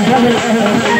भुजिया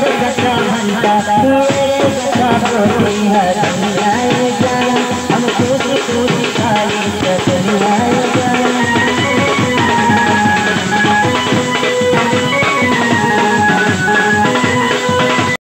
भाई खान हम लगाते हम है